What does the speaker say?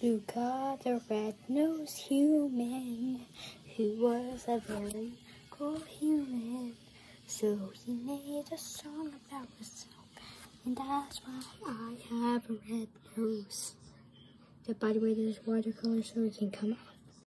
Luka the red-nosed human, who was a very cool human. So he made a song about himself, and that's why I have a red nose. Yeah, by the way, there's watercolor so it can come out.